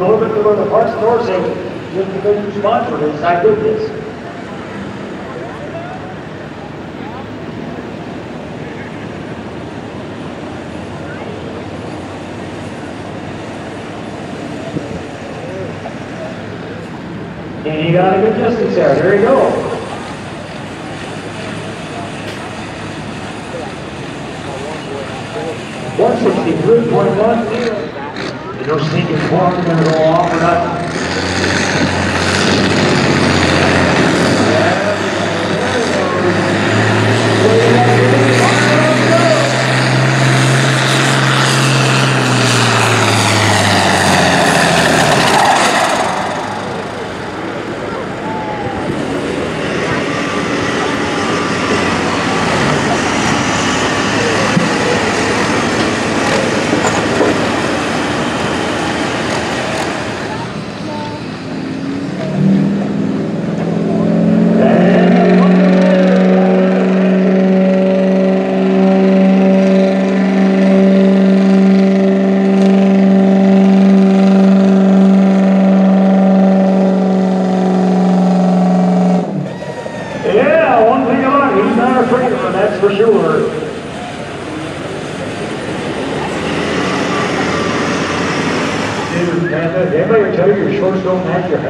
A little bit to the parts store say, just because you sponsor this, I did this. And you got a good distance there. There you go. One sixty-three point one. There's no sneaking form gonna go off or. Yeah, one thing about it, he's not afraid of it, that's for sure. Dude, man, did anybody ever tell you your shorts don't match your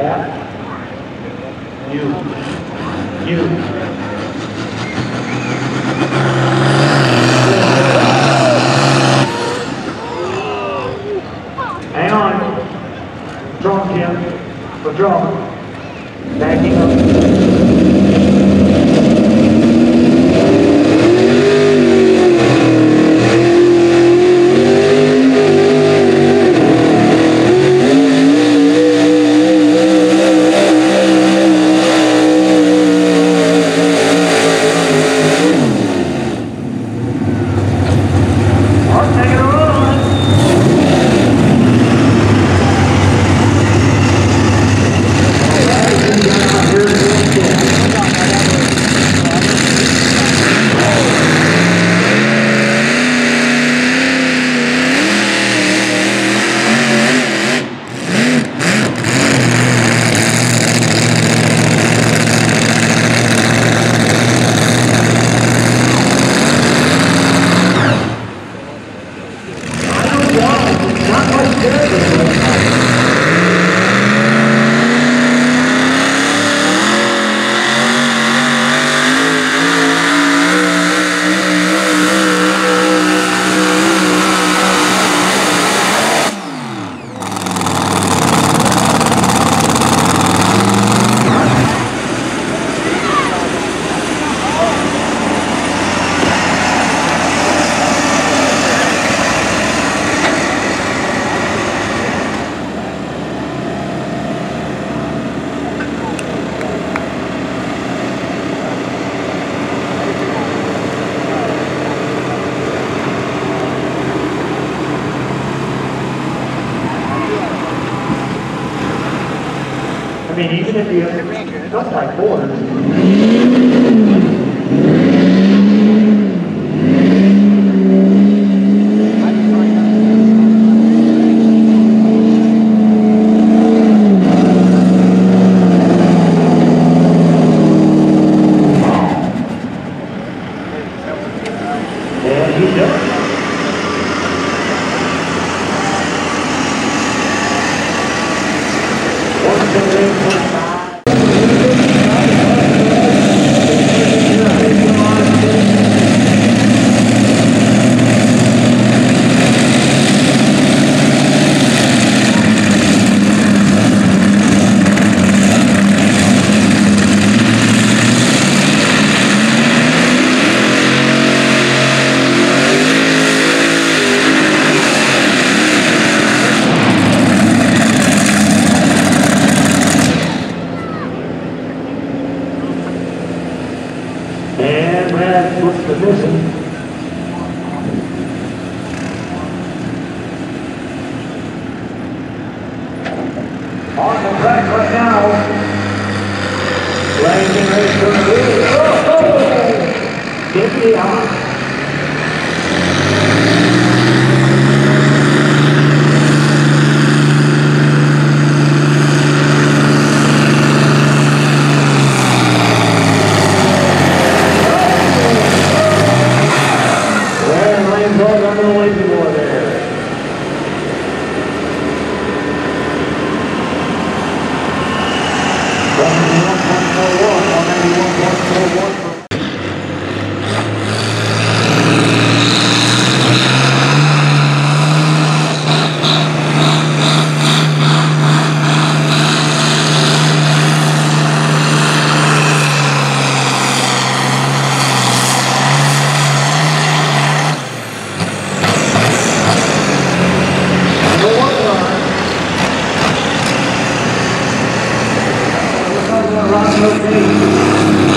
I mean, even if you, don't like boards. Puts the missing. On the track right now. Racing race for the. Oh, oh! Me on. I'm gonna away Russell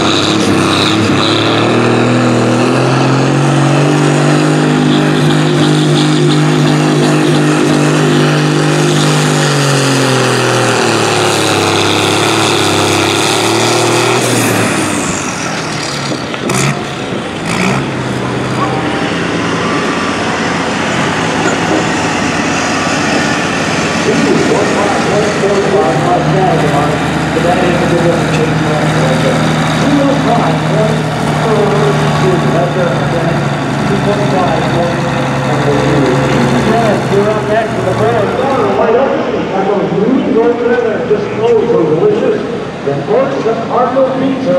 Yes, you're up next to the first. Wide open. Taco Green North River just closed so delicious. The first Arco Pizza.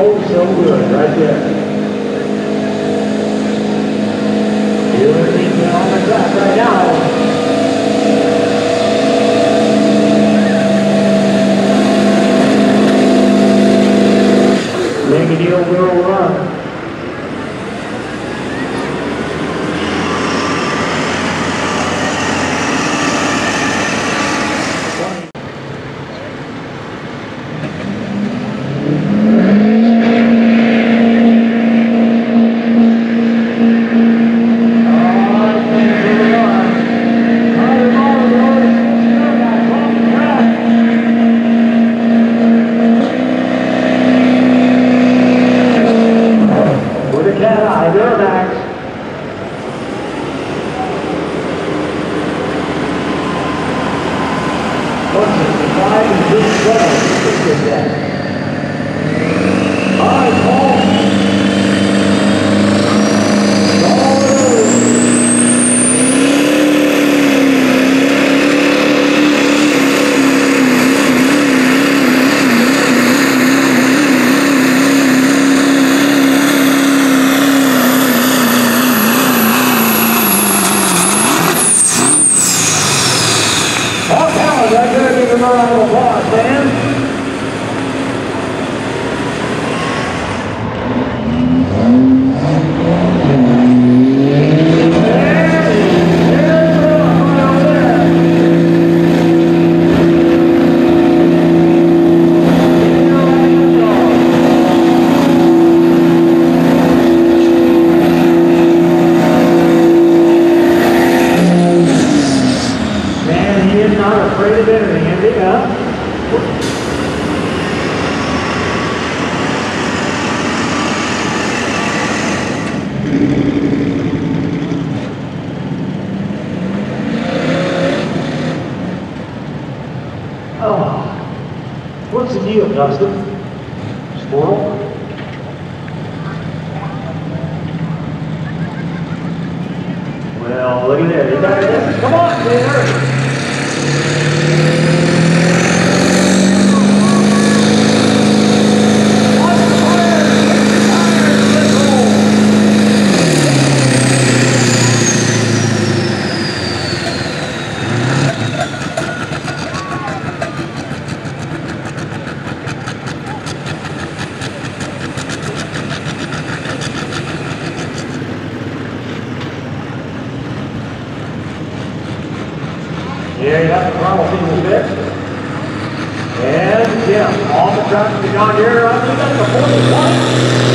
Oh, so good right there. Here it is on the track right now. Negative will run. With a cat eye, they're back. diyor yazdım. Sonra And Jim, on the track to John Deere, I think that's a 41.